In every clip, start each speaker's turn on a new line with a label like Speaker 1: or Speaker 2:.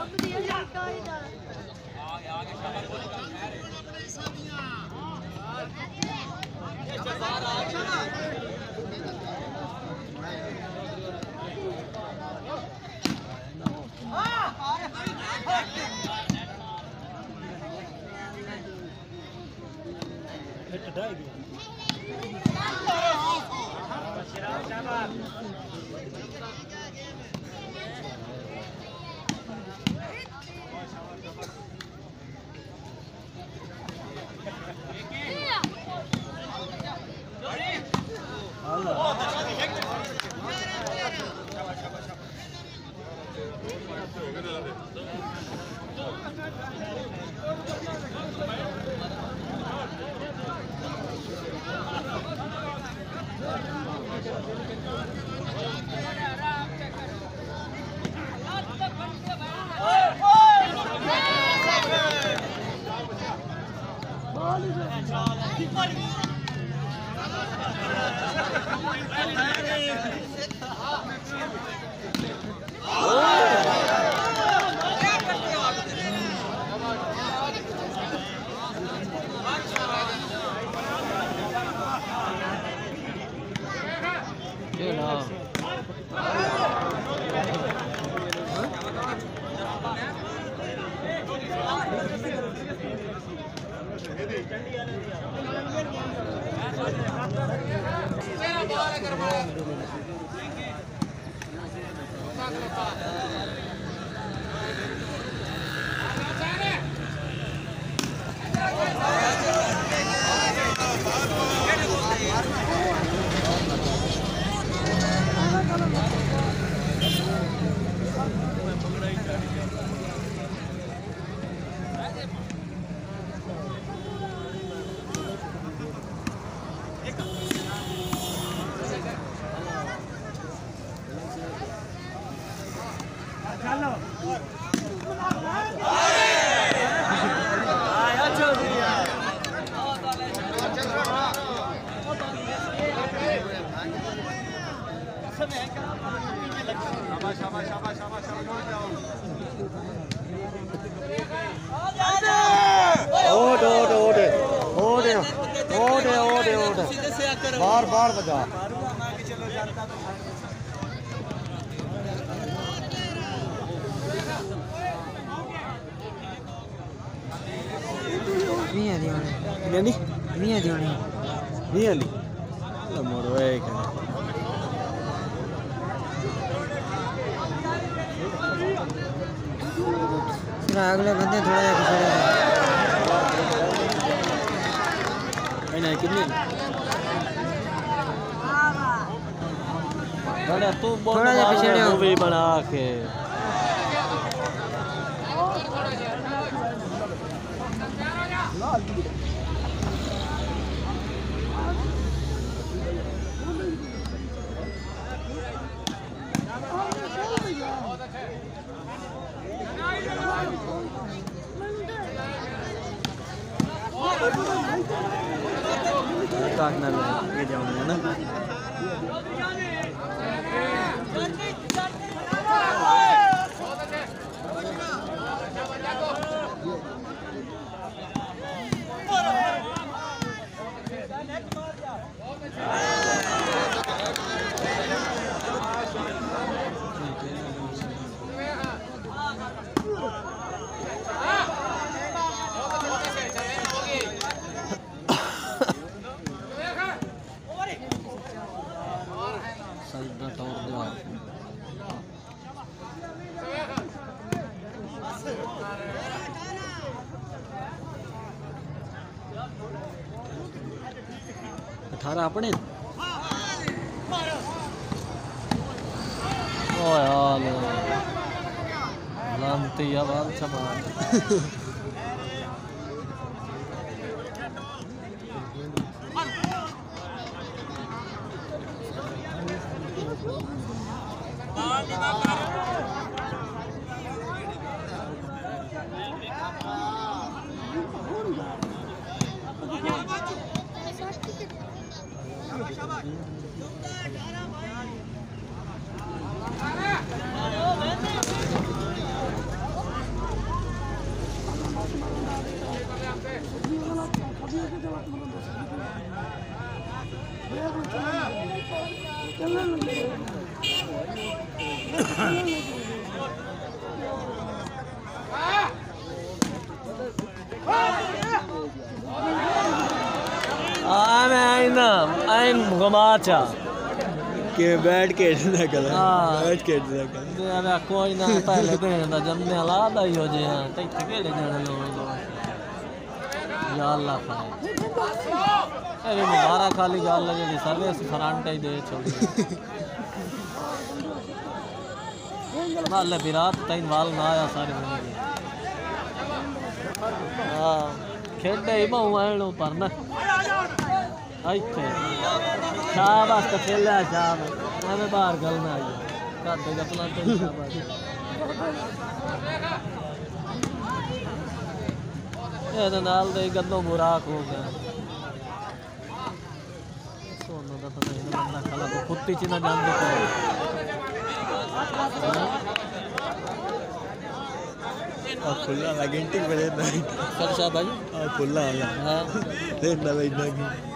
Speaker 1: अब दिया जाएगा इधर Oh! moment. ओडे ओडे
Speaker 2: ओडे ओडे ओडे ओडे ओडे। बार बार बजा। मियाँ दी
Speaker 3: मियाँ दी
Speaker 2: मियाँ दी
Speaker 3: मियाँ दी मोड़ फिर
Speaker 2: अगले बंदे थोड़ा सा पिछड़े
Speaker 3: कितने?
Speaker 1: थोड़ा सा पिछड़े हो भी बड़ा के लाल
Speaker 3: काटना भी ये जाऊँगा ना Yeah. अठारह अपने।
Speaker 1: ओ यार लानती यार छमा टाइम गमाचा
Speaker 3: के बैठ के इतना कर हाँ। बैठ के इतना कर
Speaker 1: तो यार कोई न पहले भेणंदा जब मैं दा ही हो जे हाँ, तो इतने के लिए जाने लोग यार अल्लाह अरे मुबारक खाली यार लगे जी सर्विस फ्रंट ही दे छोड़ी वाले विराट तई वाल ना या सारे हाँ खेॾे ही बहु लोग पर ना। ਇੱਥੇ ਸ਼ਾਬਾਸ਼ ਤੇ ਖੇਲਿਆ ਸ਼ਾਬਾਸ਼ ਐਵੇਂ ਬਾਹਰ ਗੱਲ ਨਾ ਆਈ ਘਰ ਦੇ ਗੱਪਲਾਂ ਤੇ ਸ਼ਾਬਾਸ਼ ਇਹਦੇ ਨਾਲ ਦੇ ਗੱਲੋਂ ਬੁਰਾਕ ਹੋ ਗਿਆ ਸੋਨੋ ਦਾ ਪਤਾ ਨਹੀਂ ਬੰਦਾ ਖਲਾ ਕੋ ਕੁੱਤੀ ਚ ਨਾ ਜਾਂਦੇ ਕੋ
Speaker 3: ਆ ਖੁੱਲਾ ਲਗੈਂਟੀ ਬਲੇ ਨਾ
Speaker 1: ਸਰ ਸ਼ਾਬਾਸ਼
Speaker 3: ਆ ਖੁੱਲਾ ਆ
Speaker 1: ਹਾਂ
Speaker 3: ਦੇਖ ਨਾ ਬੈਠਾ ਕੀ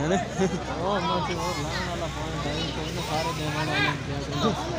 Speaker 3: है ना ओ
Speaker 1: मत वो लाइन वाला फोन भाई तो ना सारे देने वाले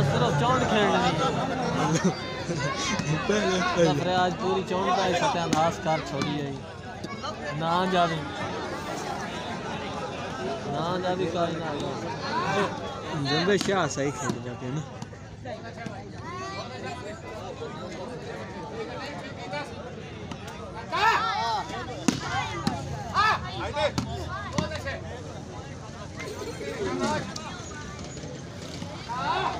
Speaker 1: तो सिर्फ़ चौंड खेल रही आज पूरी चौंड का सत्यानाश कर छोड़ी है ना जावे ना जावे काज ना
Speaker 3: जंबे शाह सही खेल जाके ना Ah!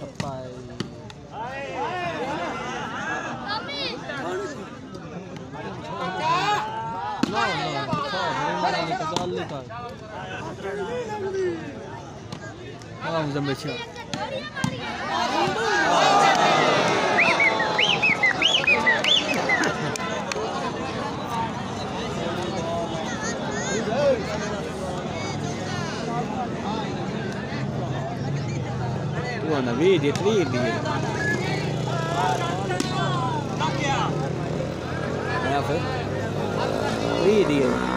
Speaker 1: Kapai.
Speaker 3: No, no, no, Buona, vedi, vedi. Bravo.